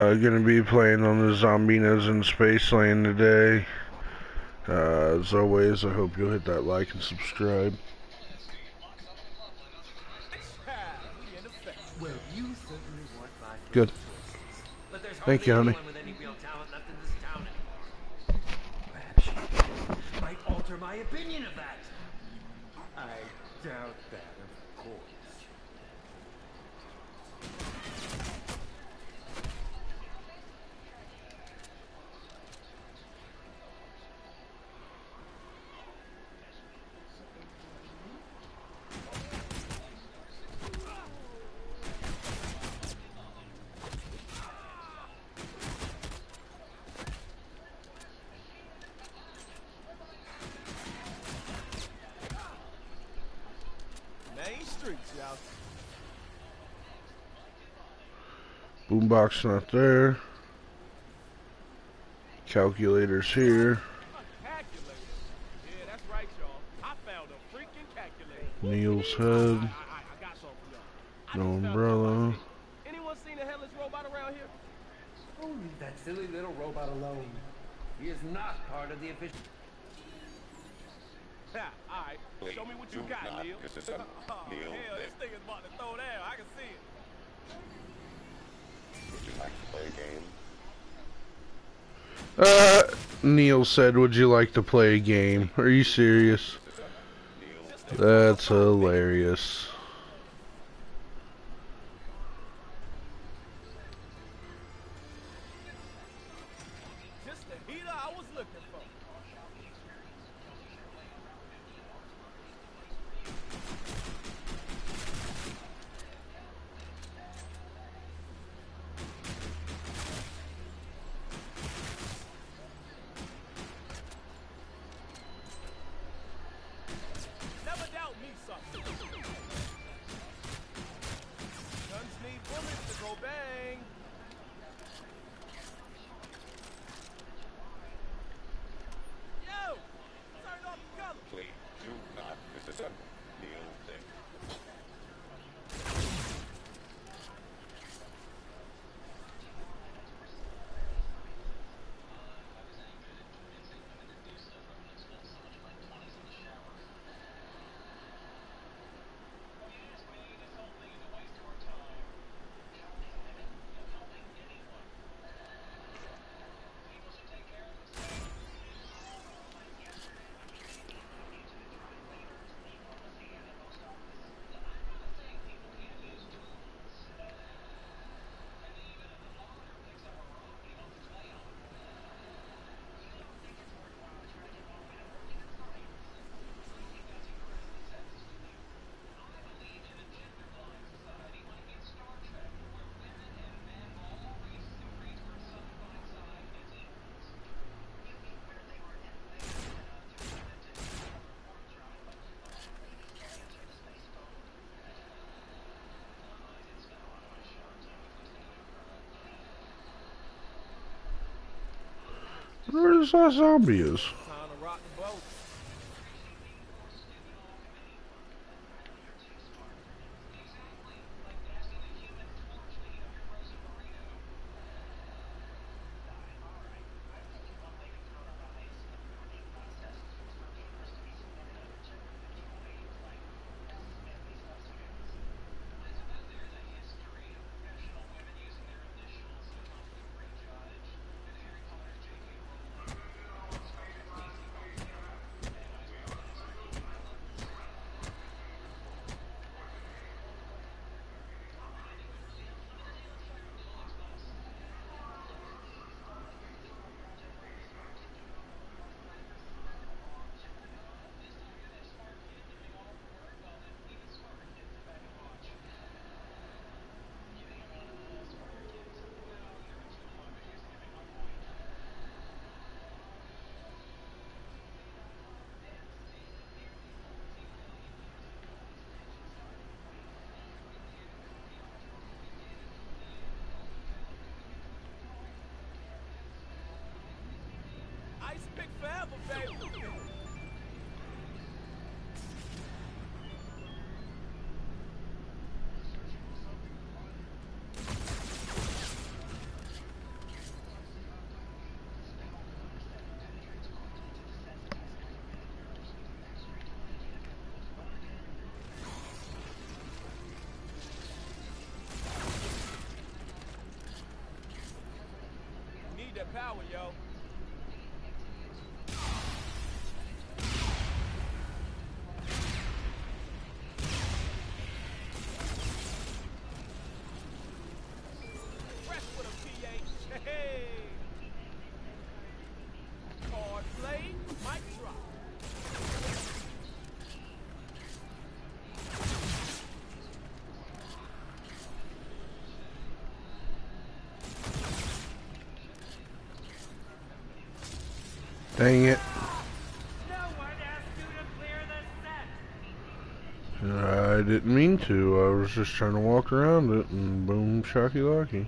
Uh, gonna be playing on the Zombinos in Spaceland today. Uh, as always, I hope you'll hit that like and subscribe. Good. Thank you, honey. Might alter my opinion. I doubt that, of course. Main streets, y'all. Boombox not there. Calculators here. Calculator. Yeah, that's right, y'all. I found a freaking calculator. Neil's I, head. No umbrella. Anyone seen a headless robot around here? Oh, leave that silly little robot alone. He is not part of the official. Ha, alright. Show me what you got, Neil. oh, Neil, hell, this thing is about to throw down. I can see it. Would you like to play a game? Uh, Neil said, would you like to play a game? Are you serious? That's hilarious. Where's that zombie is? Big forever, baby. power, yo. Dang it. No. I didn't mean to. I was just trying to walk around it and boom, shocky locky.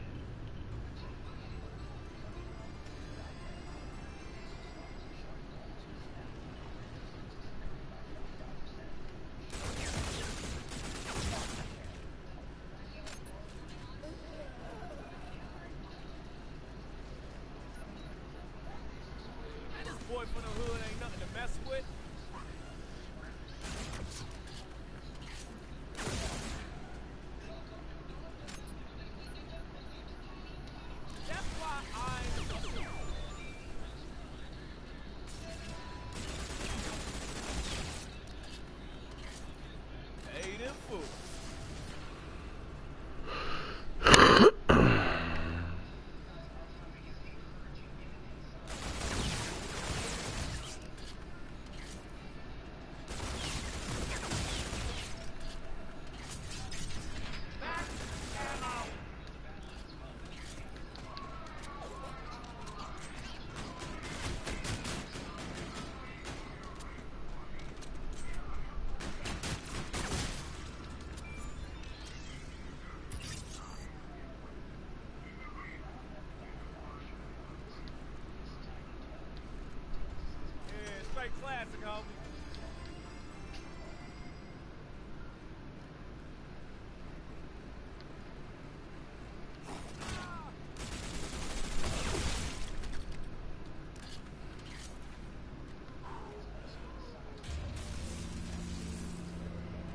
Straight classic, homie.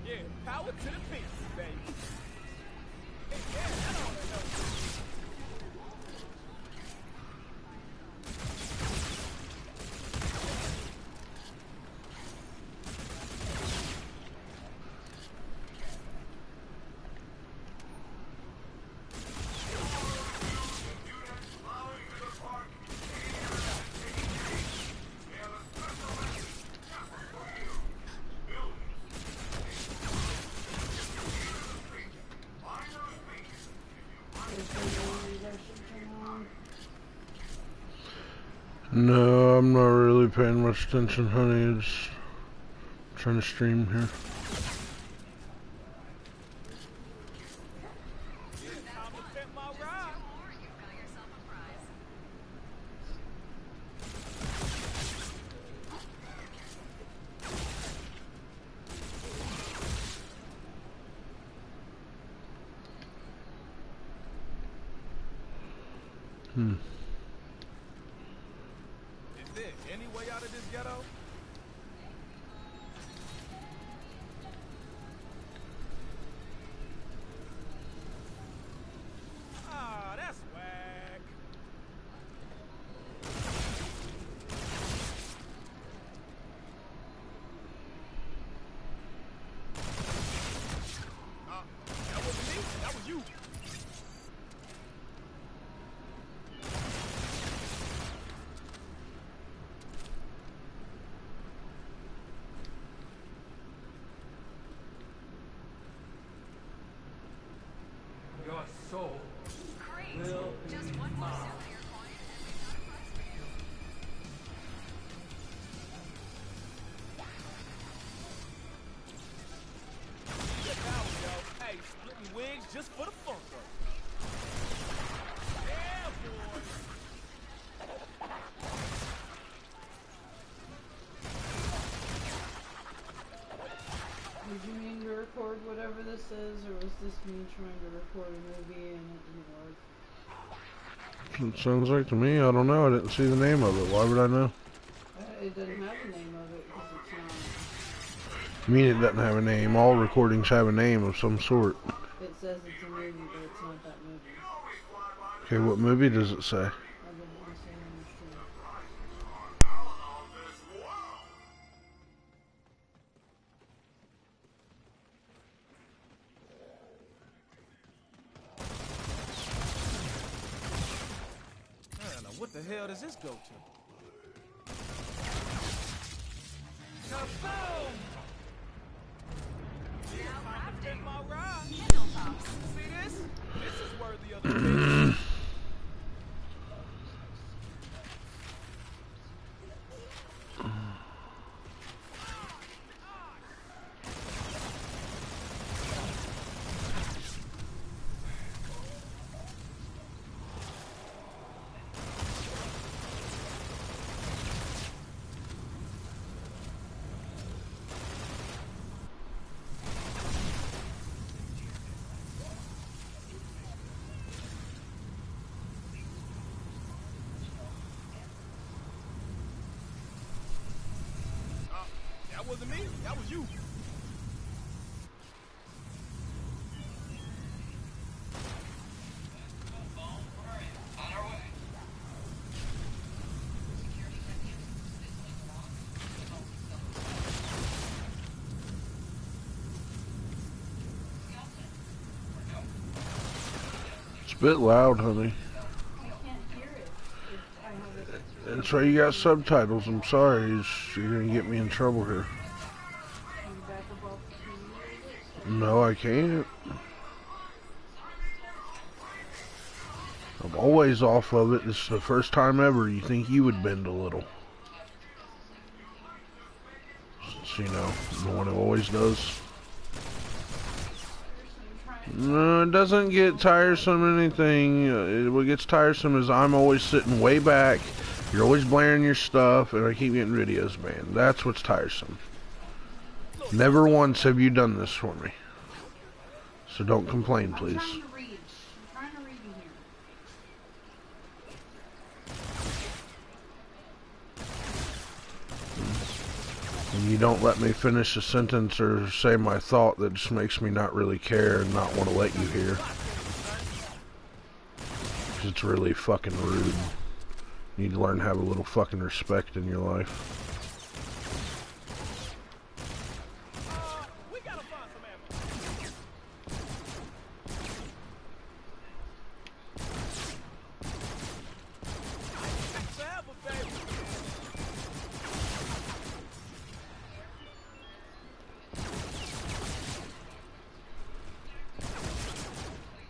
Yeah, power to the people, baby. No, I'm not really paying much attention, honey. It's trying to stream here. Hmm. Your soul whatever this is, or was this me trying to record a movie and it didn't work? It sounds like to me. I don't know. I didn't see the name of it. Why would I know? Uh, it doesn't have the name of it because it's not. I mean, it doesn't have a name. All recordings have a name of some sort. It says it's a movie, but it's not that movie. Okay, what movie does it say? I didn't want to say the hell does this go to? Kaboom! That's my ride. See this? This is worthy of the picture. Uh, that wasn't me. That was you. It's a bit loud, honey. That's why you got subtitles. I'm sorry. It's- You're gonna get me in trouble here. No, I can't. I'm always off of it. This is the first time ever you think you would bend a little. So, you know, the one who always does. No, it doesn't get tiresome anything. Uh, what gets tiresome is I'm always sitting way back. You're always blaring your stuff, and I keep getting videos banned. That's what's tiresome. Never once have you done this for me. So don't complain, please. I'm trying to read. I'm trying to read in here. And you don't let me finish a sentence or say my thought that just makes me not really care and not want to let you hear. it's really fucking rude. You need to learn to have a little fucking respect in your life. Uh, we gotta find some ammo. Forever, baby.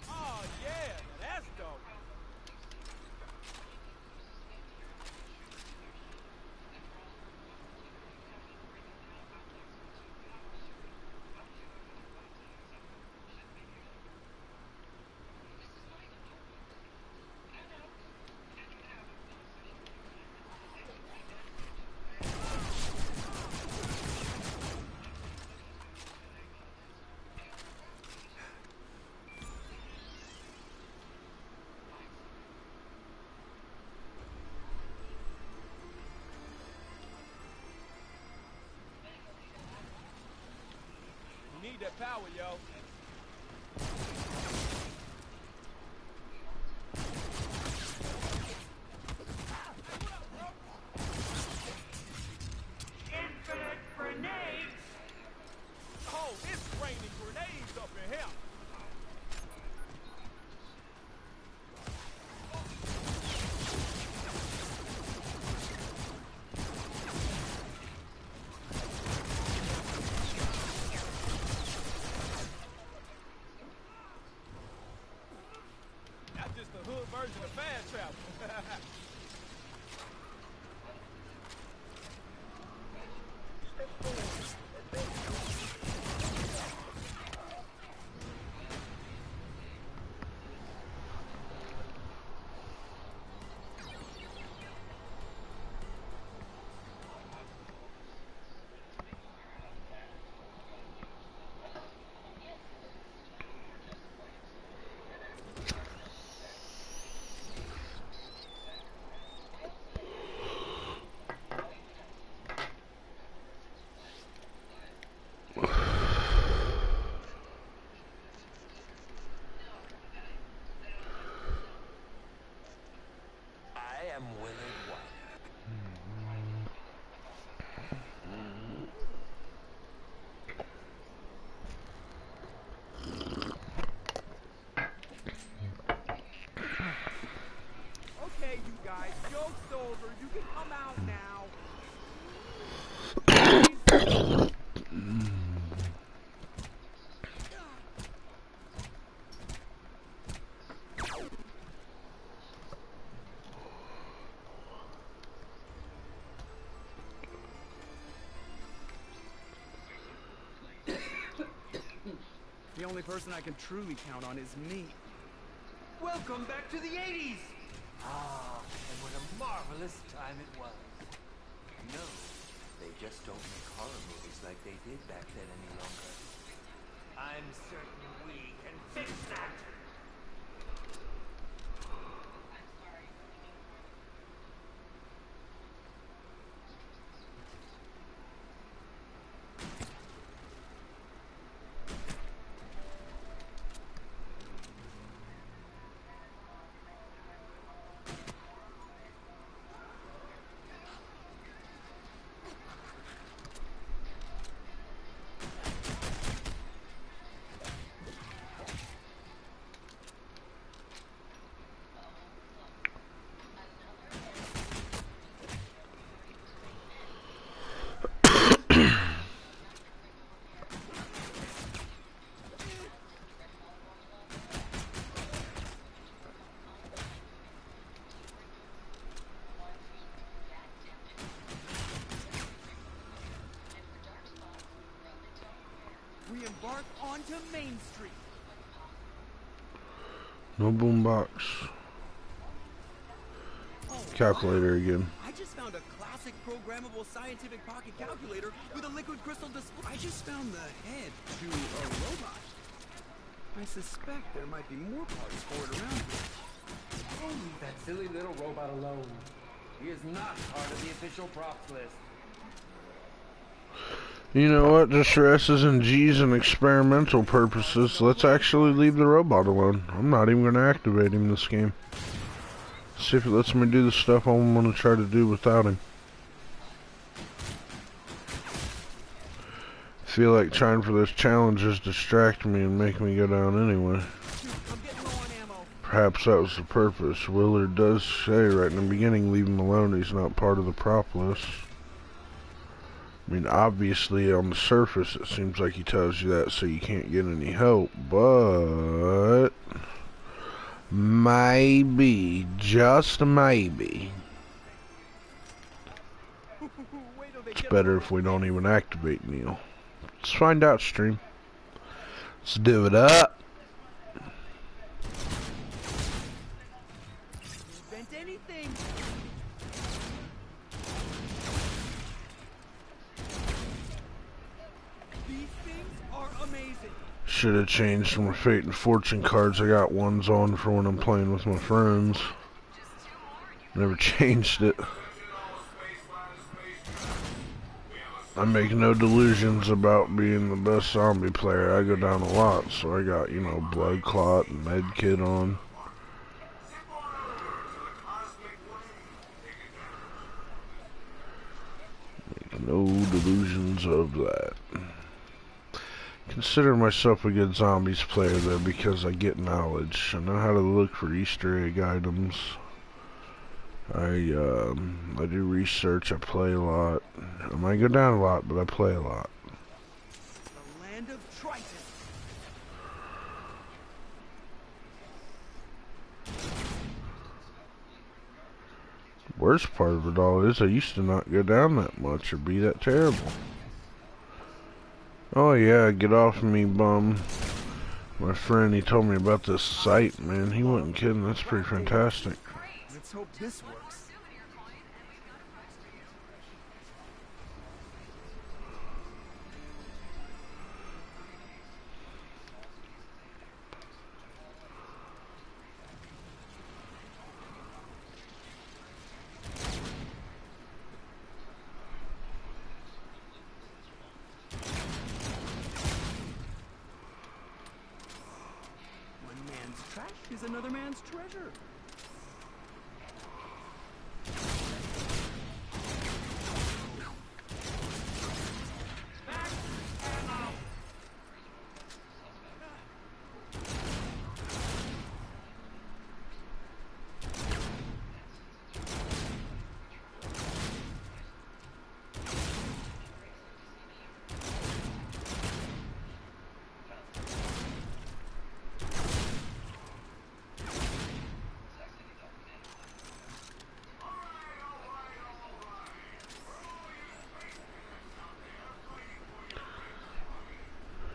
Oh yeah, that's dope. You need that power, yo. Infinite grenades! Oh, it's raining grenades up in here. That's just the hood version of fast travel. I am Willard Wyler. okay, you guys. Joke's over. You can come out now. The only person I can truly count on is me. Welcome back to the 80s! Ah, and what a marvelous time it was. No, they just don't make horror movies like they did back then any longer. I'm certain we can fix that! We embark onto Main Street. No boombox. Oh, Calculator again. I just found a classic programmable scientific pocket calculator with a liquid crystal display. I just found the head to a robot. I suspect there might be more parts for it around here. Oh, leave that silly little robot alone. He is not part of the official props list. You know what? Just for S's and G's and experimental purposes, let's actually leave the robot alone. I'm not even going to activate him this game. See if it lets me do the stuff I'm going to try to do without him. feel like trying for those challenges distract me and make me go down anyway. Perhaps that was the purpose. Willard does say right in the beginning, leave him alone, he's not part of the prop list. I mean, obviously on the surface it seems like he tells you that so you can't get any help, but... Maybe, just maybe, it's better if we don't even activate Neil. Let's find out, stream. Let's do it up. Should have changed my fate and fortune cards. I got ones on for when I'm playing with my friends. Never changed it. I make no delusions about being the best zombie player. I go down a lot, so I got, you know, blood clot and med kit on. Make no delusions of that. Consider myself a good zombies player though because I get knowledge. I know how to look for Easter egg items. I um I do research, I play a lot. I might go down a lot, but I play a lot. Worst part of it all is I used to not go down that much or be that terrible. Oh yeah, get off me, bum. My friend, he told me about this site, man. He wasn't kidding. That's pretty fantastic. Let's hope this works.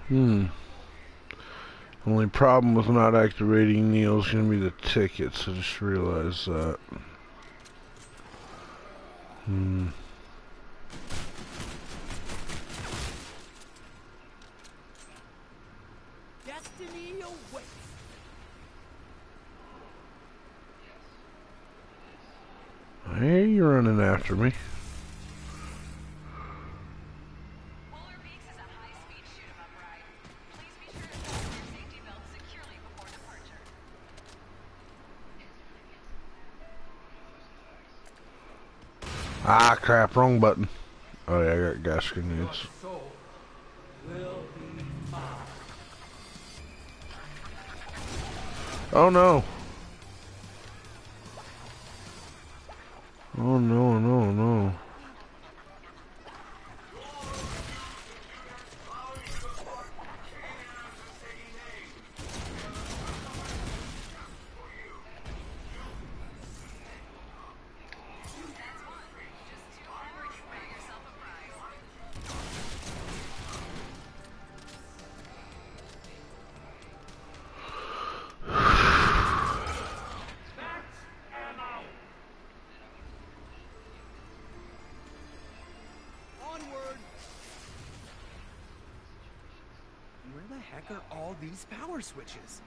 Hmm. Only problem with not activating Neil is going to be the tickets. I just realized that. Hmm. wrong button. Oh yeah, I got gas grenades. Oh no. Oh no. these power switches?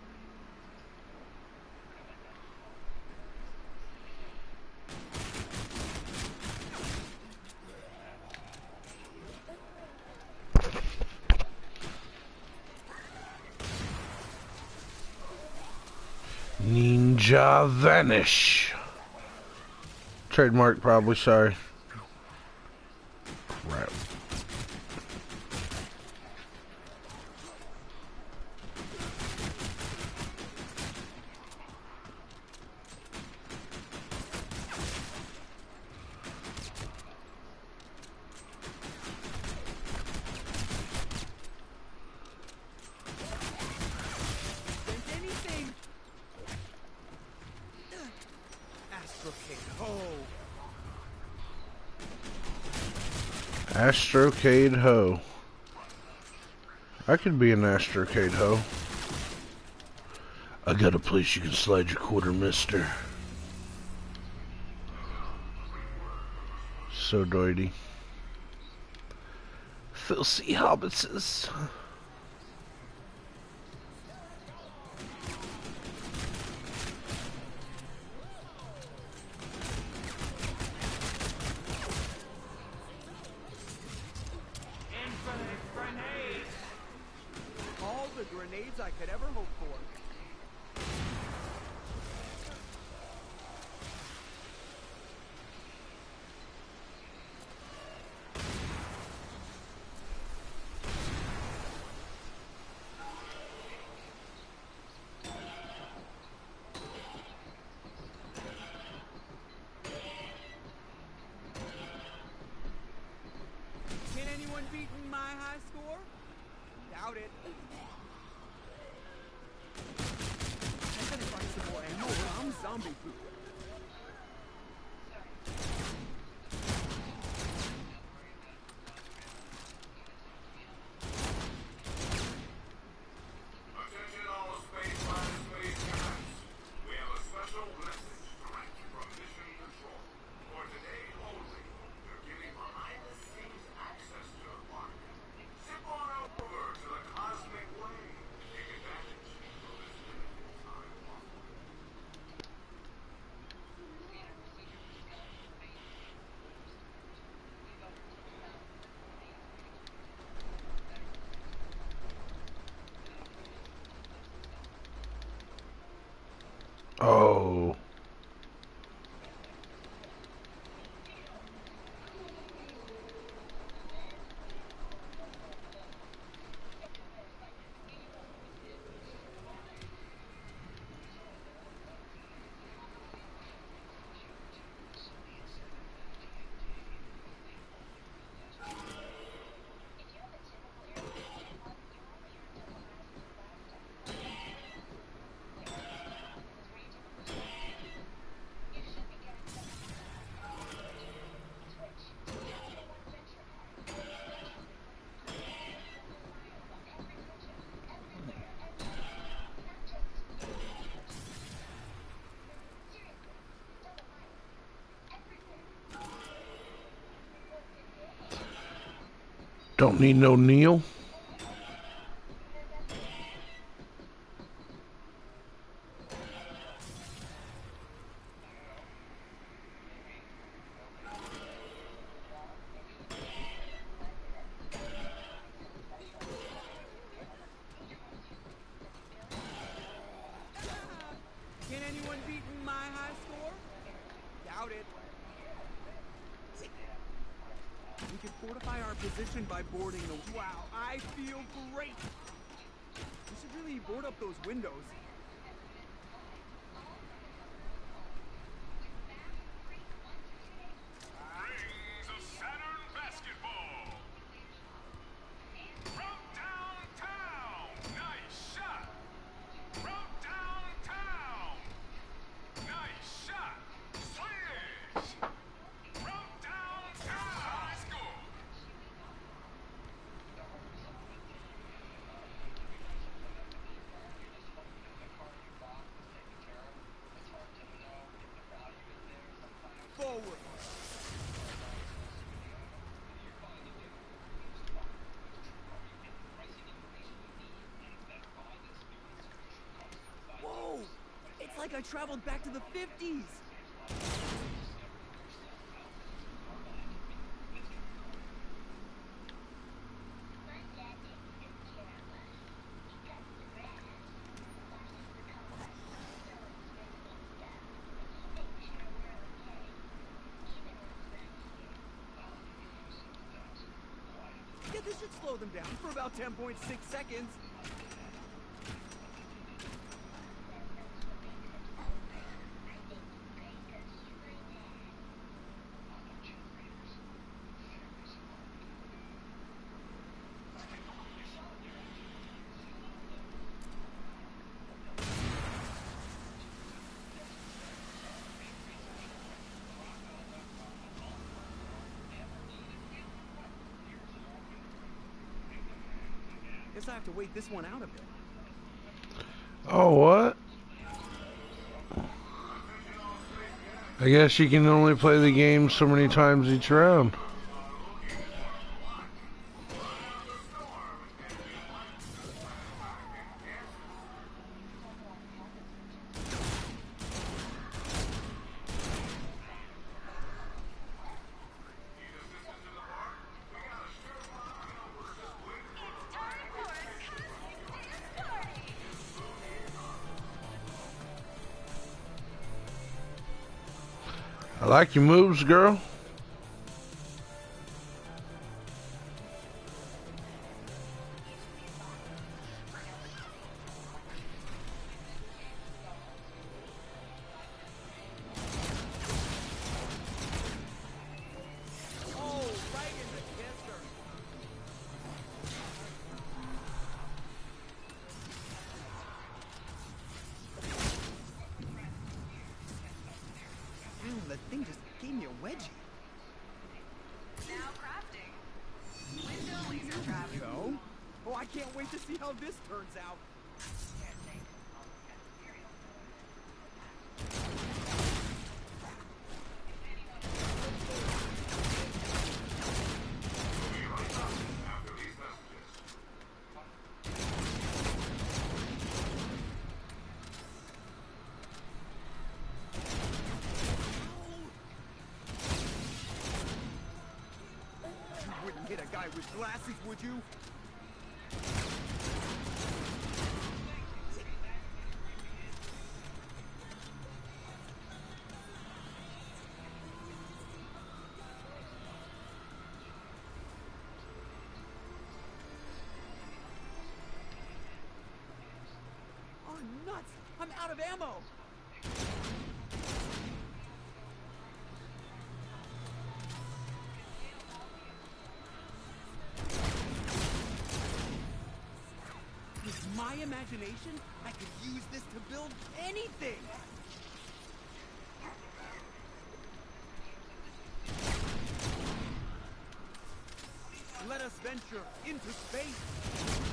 Ninja Vanish. Trademark, probably, sorry. Astrocade Ho. I could be an Astrocade Ho. I got a place you can slide your quarter, mister. So doity. Filthy hobbitses. Don't need no Neil. Like I traveled back to the 50s. Yeah, this should slow them down for about 10.6 seconds. To wait this one out a bit. Oh, what? I guess you can only play the game so many times each round. I like your moves, girl. Glasses, would you? Oh, nuts! I'm out of ammo! Imagination, I could use this to build anything! Let us venture into space!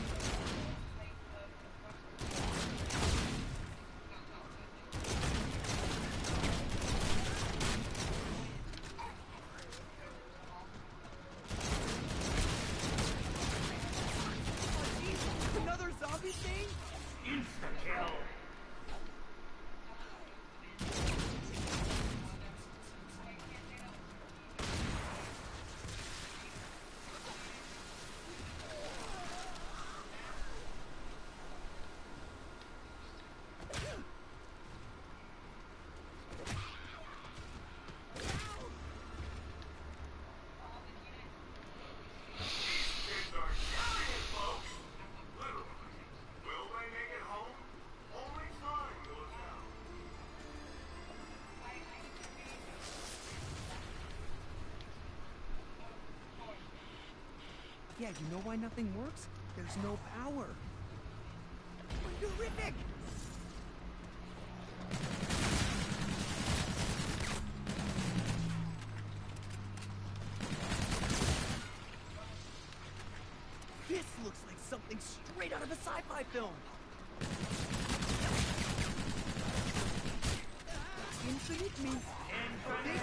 Yeah, you know why nothing works? There's no power. Horrific! This looks like something straight out of a sci-fi film. Infinite means a big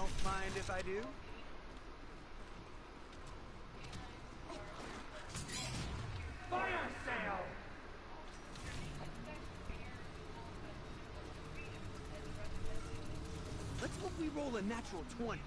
Don't mind if I do. Let's hope we roll a natural 20.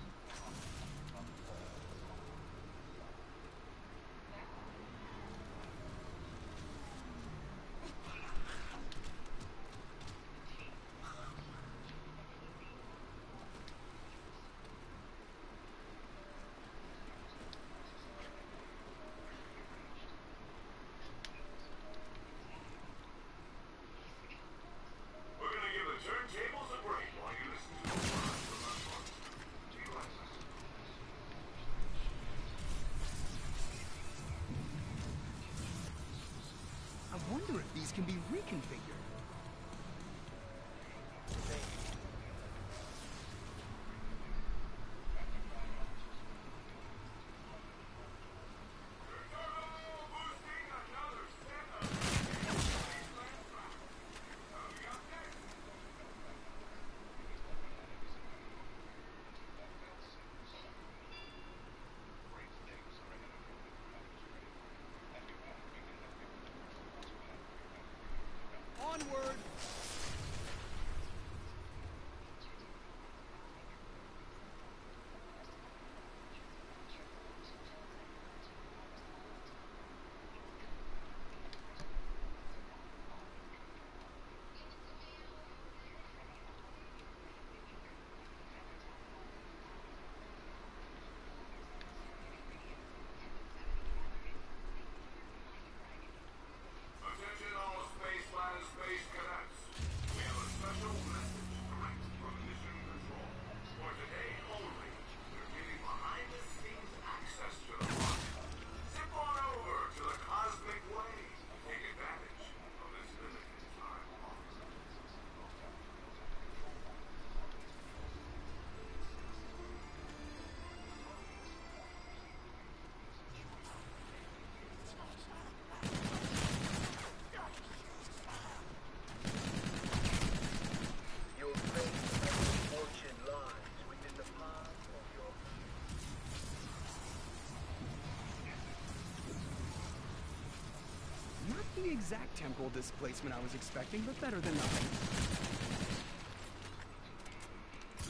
The exact temporal displacement I was expecting, but better than nothing.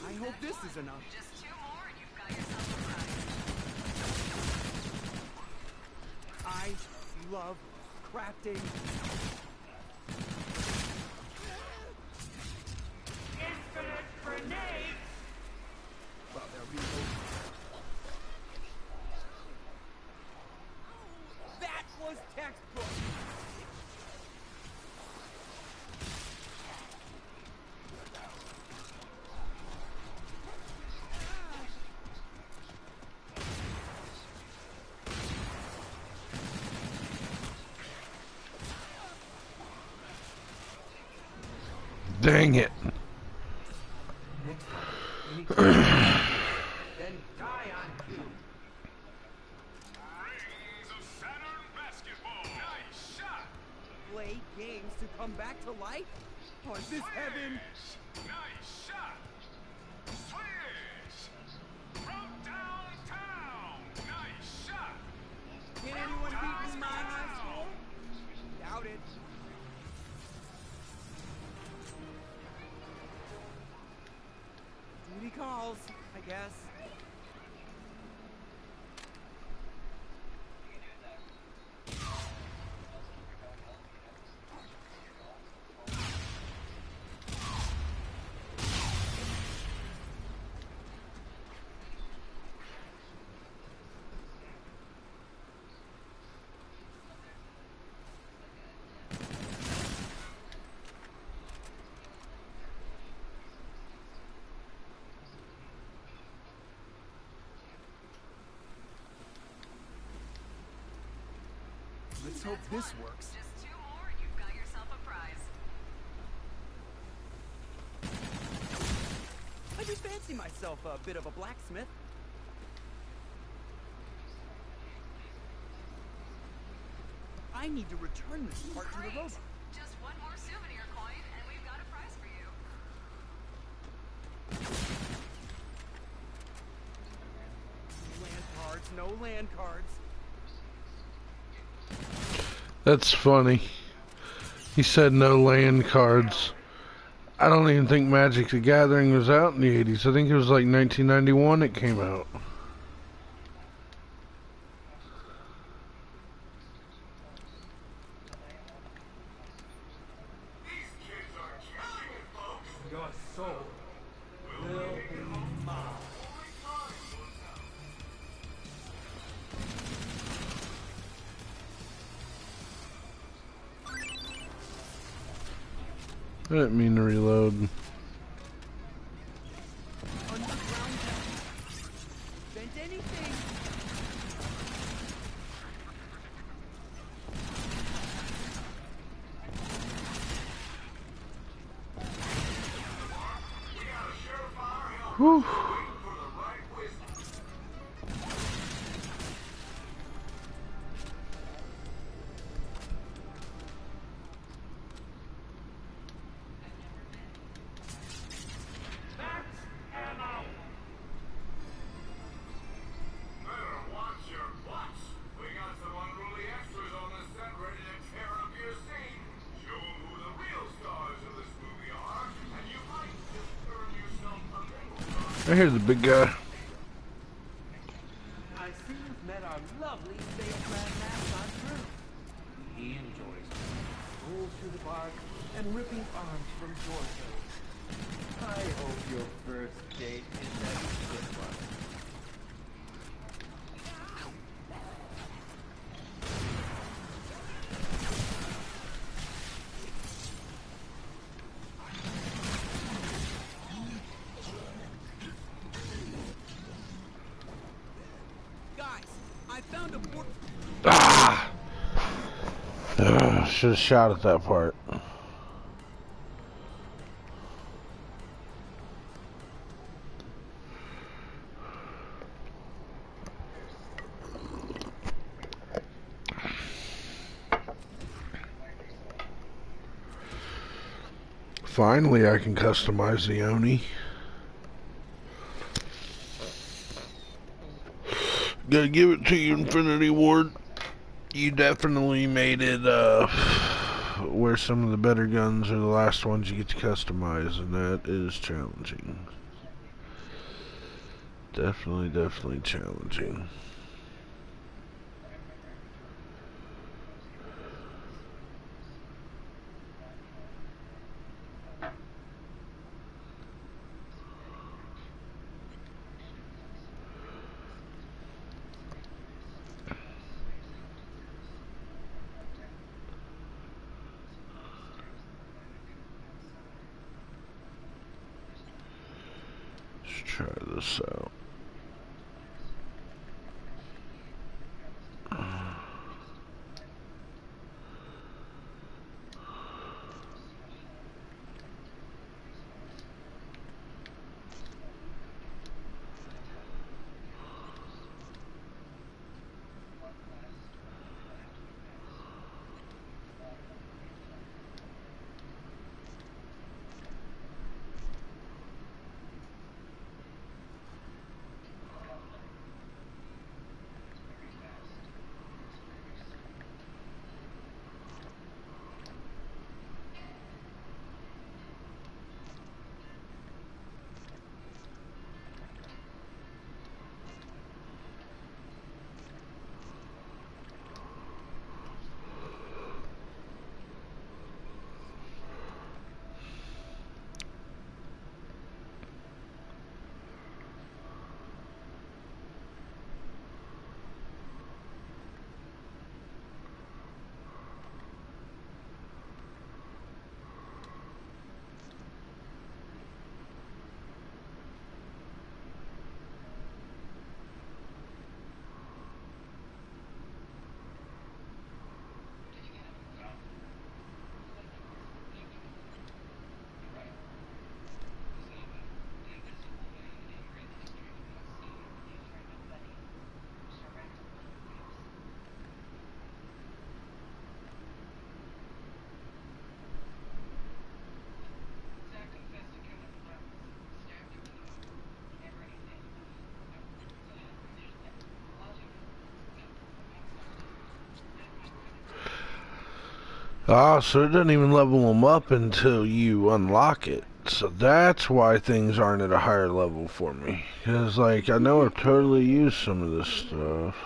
I hope this is enough. Just two more and you've got yourself a. I love crafting. Infinite grenade! Well, there'll be no... That was textbook! Dang it. Then die on cue. Rings of Saturn basketball. Nice shot. Play games to come back to life? Oh, is this heaven? Calls, I guess. Let's hope this works. Just two more and you've got yourself a prize. I do fancy myself a bit of a blacksmith. I need to return this part to the Great. robot. Just one more souvenir coin and we've got a prize for you. Land cards, no land cards. That's funny. He said no land cards. I don't even think Magic the Gathering was out in the 80s. I think it was like 1991 it came out. I hear the big guy. I see you've met our lovely state grandmaster Drew. He enjoys strolls through the park and ripping arms from Georgia. I hope your first date is a good one. Guys, I found a port. Ah! Should have shot at that part. Finally, I can customize the Oni. Gotta give it to you, Infinity Ward. You definitely made it, uh, where some of the better guns are the last ones you get to customize, and that is challenging. Definitely, definitely challenging. Ah, so it doesn't even level them up until you unlock it. So that's why things aren't at a higher level for me. Because, like, I know I've totally used some of this stuff.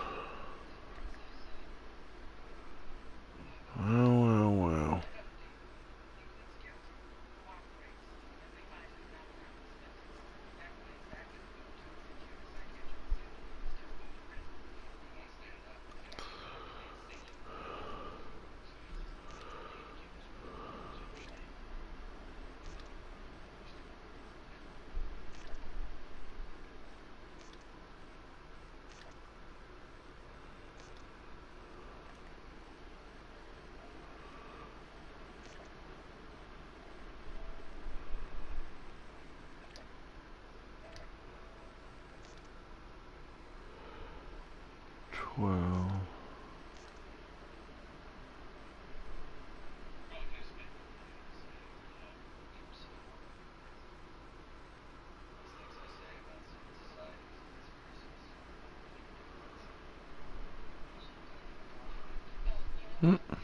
Twelve. Hmm.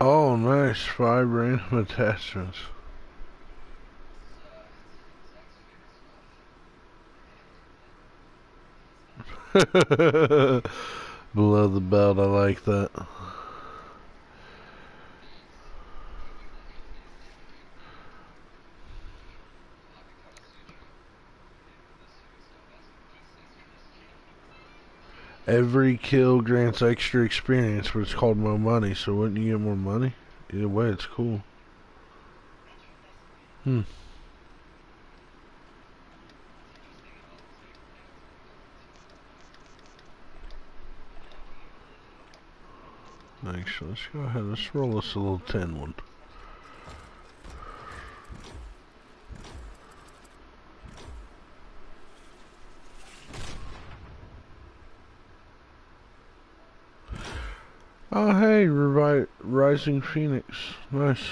Oh, nice. Five random attachments. Below the belt, I like that. Every kill grants extra experience, but it's called more money, so wouldn't you get more money? Either way, it's cool. Hmm. Actually, let's go ahead. Let's roll this a little 10 one. Oh, hey, Revi Rising Phoenix. Nice.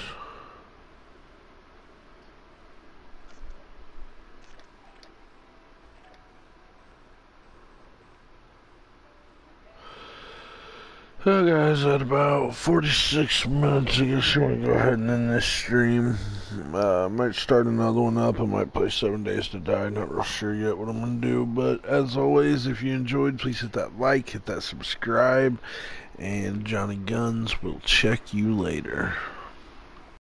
Well, guys, at about 46 minutes, I guess you want to go ahead and end this stream. Uh, I might start another one up. I might play Seven Days to Die. Not real sure yet what I'm going to do. But as always, if you enjoyed, please hit that like, hit that subscribe. And Johnny Guns will check you later.